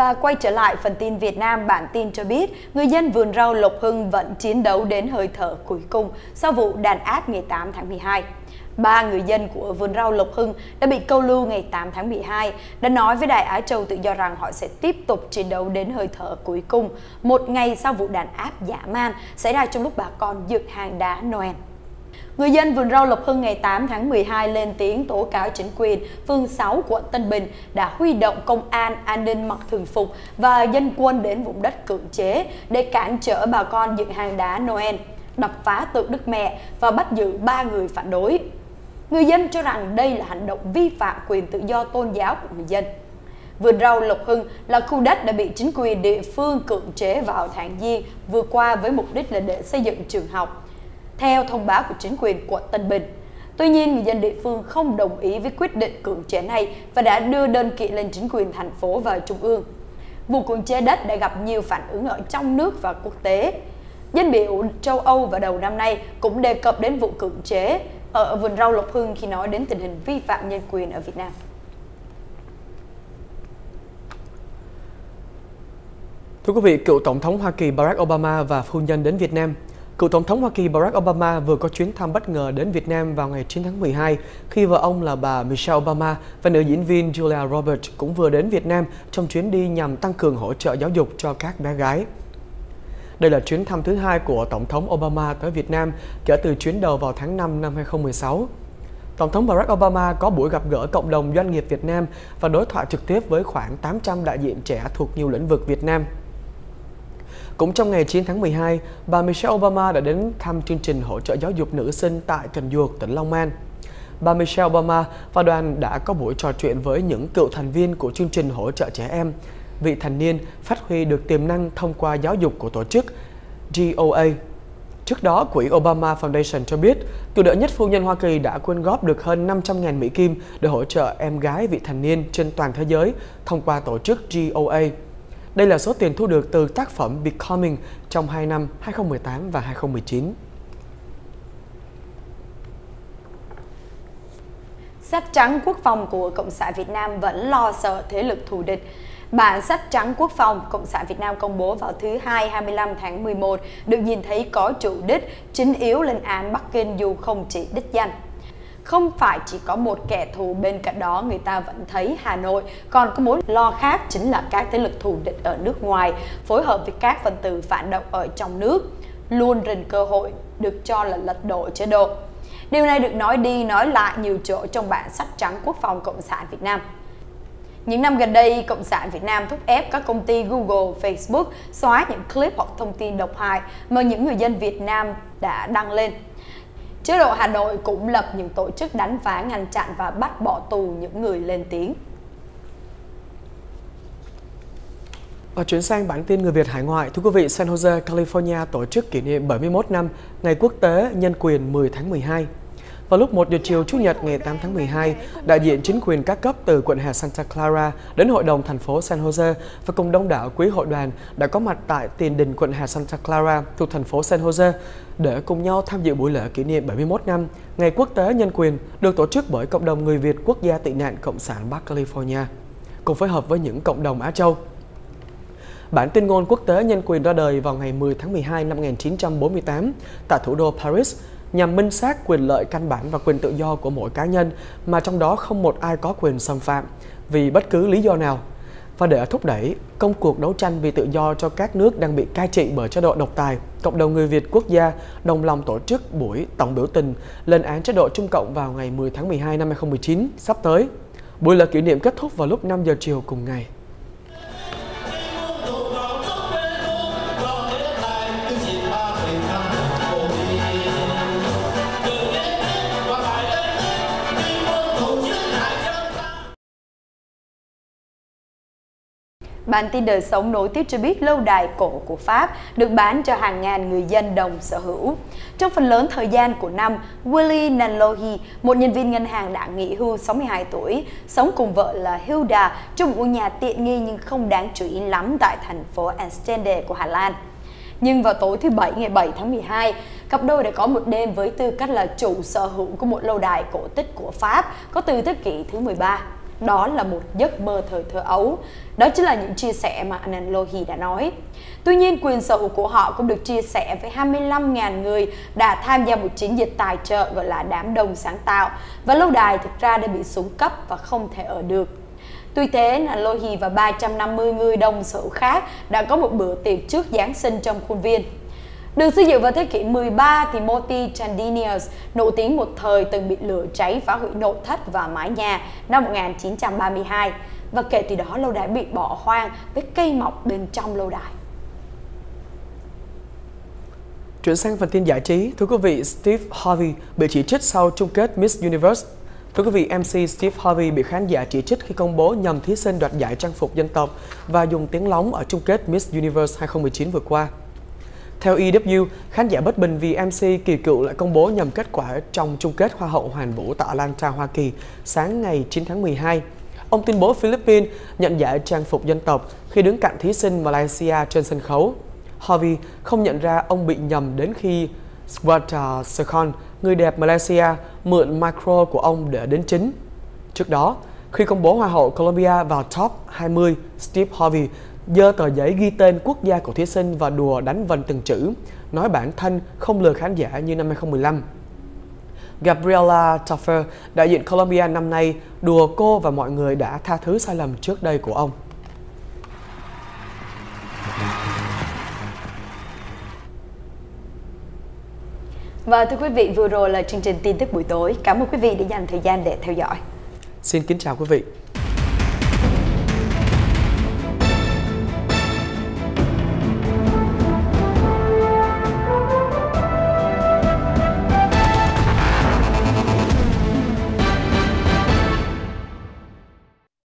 Và quay trở lại phần tin Việt Nam, bản tin cho biết người dân vườn rau Lộc Hưng vẫn chiến đấu đến hơi thở cuối cùng sau vụ đàn áp ngày 8 tháng 12. Ba người dân của vườn rau Lộc Hưng đã bị câu lưu ngày 8 tháng 12 đã nói với Đài Á Châu tự do rằng họ sẽ tiếp tục chiến đấu đến hơi thở cuối cùng một ngày sau vụ đàn áp dã man xảy ra trong lúc bà con dựng hàng đá Noel. Người dân vườn rau Lộc Hưng ngày 8 tháng 12 lên tiếng tố cáo chính quyền phường 6 quận Tân Bình đã huy động công an, an ninh mặc thường phục và dân quân đến vùng đất cưỡng chế để cản trở bà con dựng hàng đá Noel, đập phá tượng Đức Mẹ và bắt giữ ba người phản đối. Người dân cho rằng đây là hành động vi phạm quyền tự do tôn giáo của người dân. Vườn rau Lộc Hưng là khu đất đã bị chính quyền địa phương cưỡng chế vào tháng Giêng vừa qua với mục đích là để xây dựng trường học theo thông báo của chính quyền quận Tân Bình. Tuy nhiên, người dân địa phương không đồng ý với quyết định cưỡng chế này và đã đưa đơn kiện lên chính quyền thành phố và trung ương. Vụ cưỡng chế đất đã gặp nhiều phản ứng ở trong nước và quốc tế. Dân biểu châu Âu vào đầu năm nay cũng đề cập đến vụ cưỡng chế ở vườn rau Lộc Hưng khi nói đến tình hình vi phạm nhân quyền ở Việt Nam. Thưa quý vị, cựu Tổng thống Hoa Kỳ Barack Obama và phu nhân đến Việt Nam Cựu Tổng thống Hoa Kỳ Barack Obama vừa có chuyến thăm bất ngờ đến Việt Nam vào ngày 9 tháng 12 khi vợ ông là bà Michelle Obama và nữ diễn viên Julia Roberts cũng vừa đến Việt Nam trong chuyến đi nhằm tăng cường hỗ trợ giáo dục cho các bé gái. Đây là chuyến thăm thứ hai của Tổng thống Obama tới Việt Nam kể từ chuyến đầu vào tháng 5 năm 2016. Tổng thống Barack Obama có buổi gặp gỡ cộng đồng doanh nghiệp Việt Nam và đối thoại trực tiếp với khoảng 800 đại diện trẻ thuộc nhiều lĩnh vực Việt Nam. Cũng trong ngày 9 tháng 12, bà Michelle Obama đã đến thăm chương trình hỗ trợ giáo dục nữ sinh tại Cần Duộc, tỉnh Long An. Bà Michelle Obama và đoàn đã có buổi trò chuyện với những cựu thành viên của chương trình hỗ trợ trẻ em, vị thành niên phát huy được tiềm năng thông qua giáo dục của tổ chức GOA. Trước đó, Quỹ Obama Foundation cho biết, cựu đệ nhất phu nhân Hoa Kỳ đã quyên góp được hơn 500.000 Mỹ Kim để hỗ trợ em gái vị thành niên trên toàn thế giới thông qua tổ chức GOA. Đây là số tiền thu được từ tác phẩm Becoming trong hai năm 2018 và 2019. Sách trắng quốc phòng của Cộng sản Việt Nam vẫn lo sợ thế lực thù địch. Bản sách trắng quốc phòng, Cộng sản Việt Nam công bố vào thứ Hai 25 tháng 11 được nhìn thấy có chủ đích, chính yếu lên án Bắc Kinh dù không chỉ đích danh. Không phải chỉ có một kẻ thù bên cạnh đó người ta vẫn thấy Hà Nội còn có mối lo khác chính là các thế lực thù địch ở nước ngoài phối hợp với các phần tử phản động ở trong nước luôn rình cơ hội được cho là lật đổ chế độ. Điều này được nói đi nói lại nhiều chỗ trong bản sách trắng quốc phòng Cộng sản Việt Nam. Những năm gần đây, Cộng sản Việt Nam thúc ép các công ty Google, Facebook xóa những clip hoặc thông tin độc hại mà những người dân Việt Nam đã đăng lên. Chế độ Hà Nội cũng lập những tổ chức đánh phá ngăn chặn và bắt bỏ tù những người lên tiếng. Và chuyển sang bản tin người Việt hải ngoại, thưa quý vị, San Jose, California tổ chức kỷ niệm 71 năm Ngày Quốc tế Nhân quyền 10 tháng 12. Vào lúc 1 giờ chiều Chủ nhật ngày 8 tháng 12, đại diện chính quyền các cấp từ quận hè Santa Clara đến hội đồng thành phố San Jose và cùng đông đảo quý hội đoàn đã có mặt tại tiền đình quận hè Santa Clara thuộc thành phố San Jose để cùng nhau tham dự buổi lễ kỷ niệm 71 năm Ngày Quốc tế Nhân quyền được tổ chức bởi cộng đồng người Việt quốc gia tị nạn Cộng sản Bắc California, cùng phối hợp với những cộng đồng Á Châu. Bản tuyên ngôn quốc tế nhân quyền ra đời vào ngày 10 tháng 12 năm 1948 tại thủ đô Paris nhằm minh xác quyền lợi căn bản và quyền tự do của mỗi cá nhân mà trong đó không một ai có quyền xâm phạm vì bất cứ lý do nào và để thúc đẩy công cuộc đấu tranh vì tự do cho các nước đang bị cai trị bởi chế độ độc tài, cộng đồng người Việt quốc gia đồng lòng tổ chức buổi tổng biểu tình lên án chế độ Trung Cộng vào ngày 10 tháng 12 năm 2019 sắp tới. Buổi lễ kỷ niệm kết thúc vào lúc 5 giờ chiều cùng ngày. Bản tin đời sống nối tiếp cho biết lâu đài cổ của Pháp được bán cho hàng ngàn người dân đồng sở hữu. Trong phần lớn thời gian của năm, Willy Nanlohi, một nhân viên ngân hàng đã nghỉ hưu 62 tuổi, sống cùng vợ là Hilda trong một ngôi nhà tiện nghi nhưng không đáng chú ý lắm tại thành phố Enstende của Hà Lan. Nhưng vào tối thứ Bảy ngày 7 tháng 12, cặp đôi đã có một đêm với tư cách là chủ sở hữu của một lâu đài cổ tích của Pháp có từ thế kỷ thứ 13 đó là một giấc mơ thời thơ ấu. Đó chính là những chia sẻ mà Anand Lohi đã nói. Tuy nhiên, quyền sở hữu của họ cũng được chia sẻ với 25.000 người đã tham gia một chiến dịch tài trợ gọi là đám đông sáng tạo và lâu đài thực ra đã bị xuống cấp và không thể ở được. Tuy thế, là Lohi và 350 người đồng sở hữu khác đã có một bữa tiệc trước Giáng sinh trong khuôn viên. Được xây dựng vào thế kỷ 13 thì Moti Chandinius nổi tiếng một thời từng bị lửa cháy phá hủy nội thất và mái nhà năm 1932 và kể từ đó lâu đài bị bỏ hoang với cây mọc bên trong lâu đài. Chuyển sang phần tin giải trí, thưa quý vị, Steve Harvey bị chỉ trích sau chung kết Miss Universe. Thưa quý vị, MC Steve Harvey bị khán giả chỉ trích khi công bố nhầm thí sinh đoạt giải trang phục dân tộc và dùng tiếng lóng ở chung kết Miss Universe 2019 vừa qua. Theo EW, khán giả bất bình vì MC kỳ cựu lại công bố nhầm kết quả trong chung kết Hoa hậu Hoàn vũ tại Atlanta, Hoa Kỳ sáng ngày 9 tháng 12. Ông tuyên bố Philippines nhận giải trang phục dân tộc khi đứng cạnh thí sinh Malaysia trên sân khấu. Harvey không nhận ra ông bị nhầm đến khi Swata Sekon, người đẹp Malaysia, mượn micro của ông để đến chính. Trước đó, khi công bố Hoa hậu Colombia vào top 20, Steve Harvey dơ tờ giấy ghi tên quốc gia của thí sinh và đùa đánh vần từng chữ, nói bản thân không lừa khán giả như năm 2015. Gabriela Taffer, đại diện Colombia năm nay, đùa cô và mọi người đã tha thứ sai lầm trước đây của ông. Và thưa quý vị, vừa rồi là chương trình tin tức buổi tối. Cảm ơn quý vị đã dành thời gian để theo dõi. Xin kính chào quý vị.